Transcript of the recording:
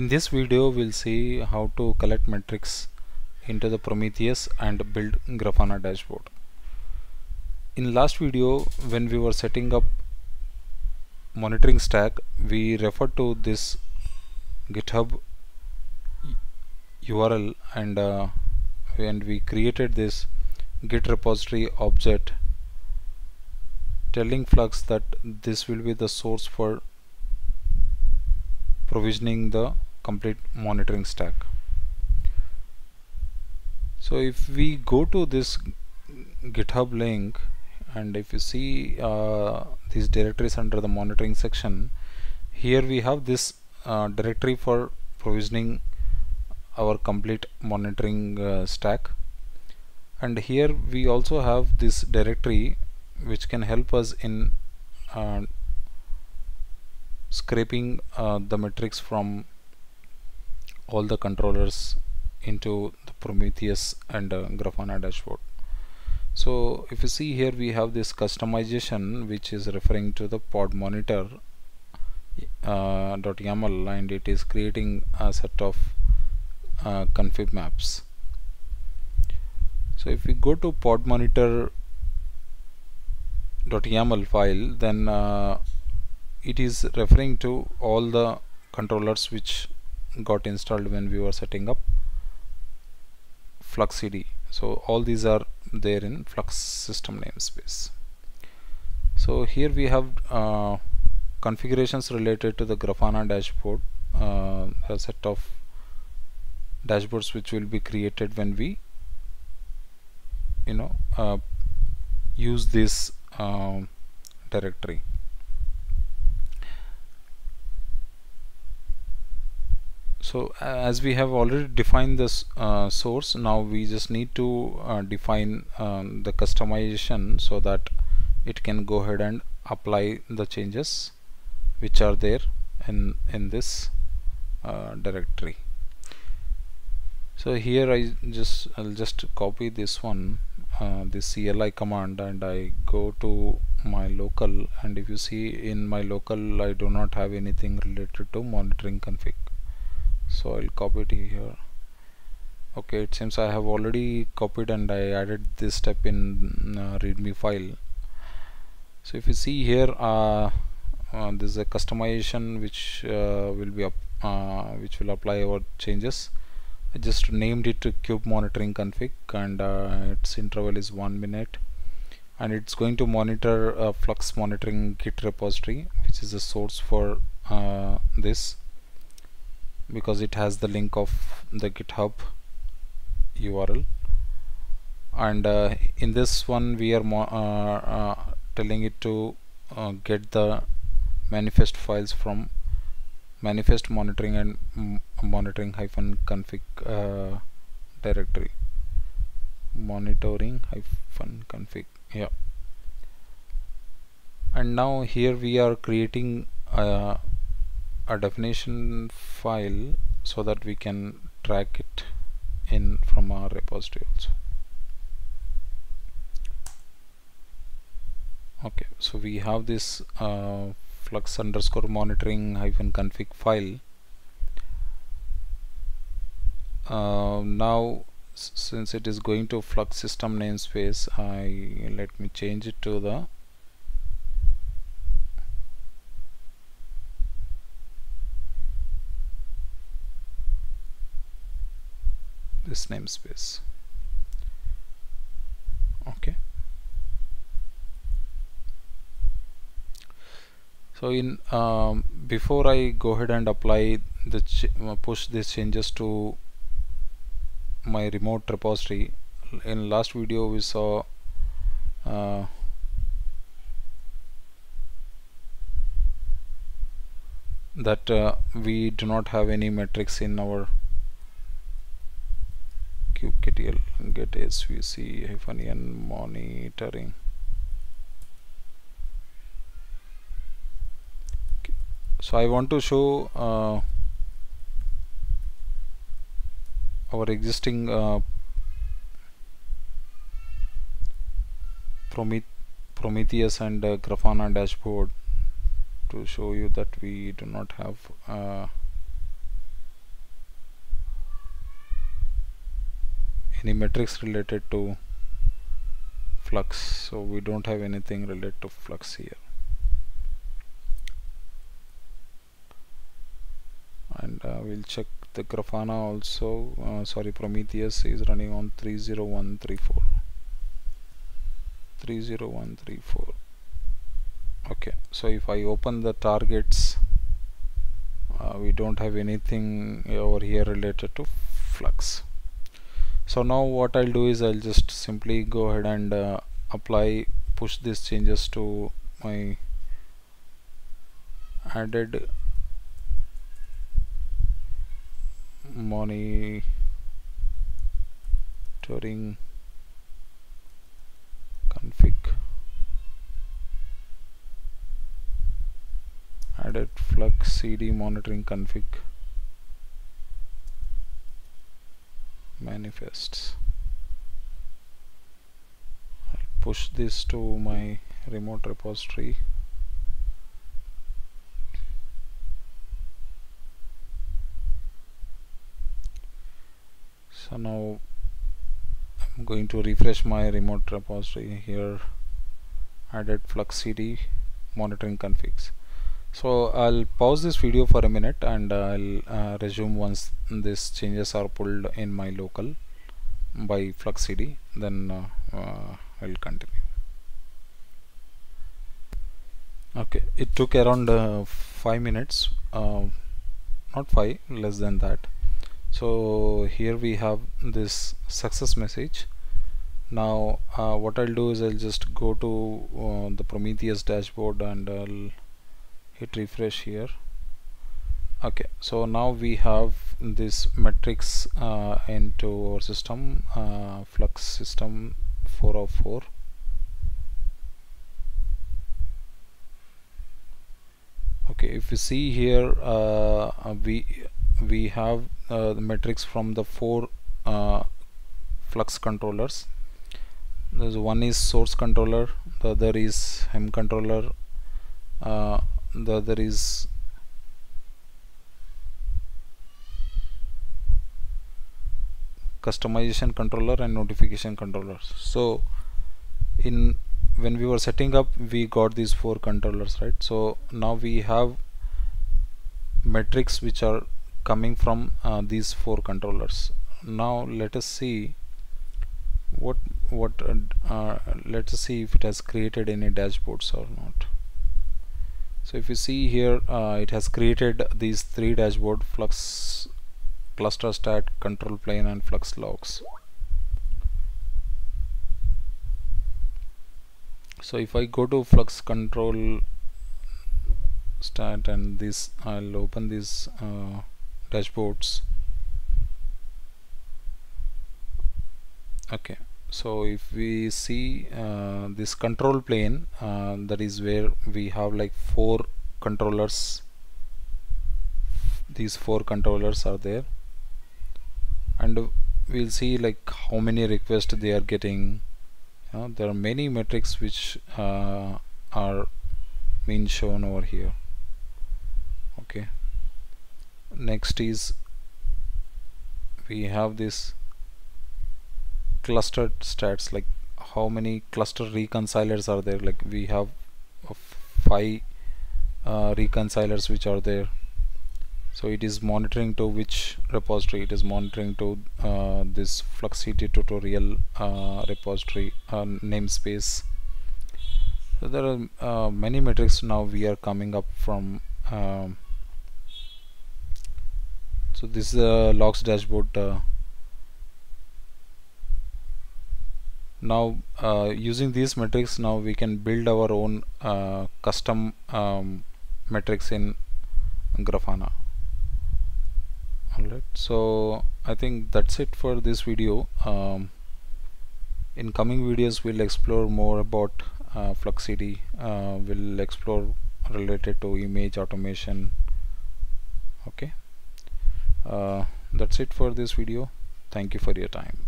In this video we'll see how to collect metrics into the Prometheus and build Grafana dashboard. In last video when we were setting up monitoring stack we referred to this github URL and uh, and we created this git repository object telling Flux that this will be the source for provisioning the complete monitoring stack. So if we go to this github link and if you see uh, these directories under the monitoring section here we have this uh, directory for provisioning our complete monitoring uh, stack. And here we also have this directory which can help us in uh, scraping uh, the metrics from all the controllers into the Prometheus and uh, Grafana dashboard. So if you see here we have this customization which is referring to the pod monitor uh, .yaml and it is creating a set of uh, config maps. So if we go to pod monitor .yaml file then uh, it is referring to all the controllers which got installed when we were setting up flux cd so all these are there in flux system namespace. So here we have uh, configurations related to the grafana dashboard uh, a set of dashboards which will be created when we you know uh, use this uh, directory so uh, as we have already defined this uh, source now we just need to uh, define um, the customization so that it can go ahead and apply the changes which are there in in this uh, directory. So here I just I'll just copy this one uh, this CLI command and I go to my local. And if you see in my local I do not have anything related to monitoring config so I'll copy it here. Okay it seems I have already copied and I added this step in uh, readme file. So if you see here uh, uh, this is a customization which uh, will be up uh, which will apply our changes. I just named it to kube monitoring config and uh, its interval is one minute. And it's going to monitor flux monitoring git repository which is the source for this because it has the link of the github URL and uh, in this one we are uh, uh, telling it to uh, get the manifest files from manifest monitoring and monitoring hyphen config uh, directory. Monitoring hyphen config yeah. And now here we are creating uh, a definition file so that we can track it in from our repository also. Okay so we have this uh, flux underscore monitoring hyphen config file. Uh, now since it is going to flux system namespace I let me change it to the this namespace. Okay. So in um, before I go ahead and apply the uh, push these changes to my remote repository in last video we saw uh, that uh, we do not have any metrics in our kubectl get svc hyphen n monitoring. So I want to show uh, our existing uh, Prometheus and uh, Grafana dashboard to show you that we do not have any metrics related to flux so we don't have anything related to flux here. And uh, we'll check the Grafana also. Uh, sorry Prometheus is running on 30134 30134 okay so if I open the targets uh, we don't have anything over here related to flux so now what I'll do is I'll just simply go ahead and uh, apply push these changes to my added monitoring config. Added flux cd monitoring config manifests. I'll push this to my remote repository. So now I'm going to refresh my remote repository here. Added flux cd monitoring configs so I'll pause this video for a minute and I'll uh, resume once these changes are pulled in my local by flux cd then uh, uh, I'll continue. Okay it took around uh, 5 minutes uh, not 5 less than that. So here we have this success message. Now uh, what I'll do is I'll just go to the Prometheus dashboard and I'll hit refresh here. Okay so now we have this matrix uh, into our system uh, flux system 404 okay if you see here uh, we we have uh, the metrics from the four uh, flux controllers. There's one is source controller the other is helm controller uh, the other is customization controller and notification controller. So in when we were setting up we got these four controllers right? So now we have metrics which are coming from uh, these four controllers. Now let us see what what uh, uh, let us see if it has created any dashboards or not so if you see here uh, it has created these three dashboard flux cluster stat control plane and flux logs. So if I go to flux control stat and this I'll open these uh, dashboards. Okay so if we see uh, this control plane uh, that is where we have like four controllers. These four controllers are there. And we'll see like how many requests they are getting. Know, there are many metrics which uh, are being shown over here. Okay. Next is we have this clustered stats like how many cluster reconcilers are there? Like we have five uh, reconcilers which are there. So it is monitoring to which repository? It is monitoring to uh, this fluxcd tutorial uh, repository uh, namespace. So there are uh, many metrics now we are coming up from um, so this is logs dashboard uh, now uh, using these metrics now we can build our own uh, custom um, metrics in Grafana. Alright so I think that's it for this video. Um, in coming videos we'll explore more about uh, FluxCD uh, we'll explore related to image automation. Okay? Uh, that's it for this video. Thank you for your time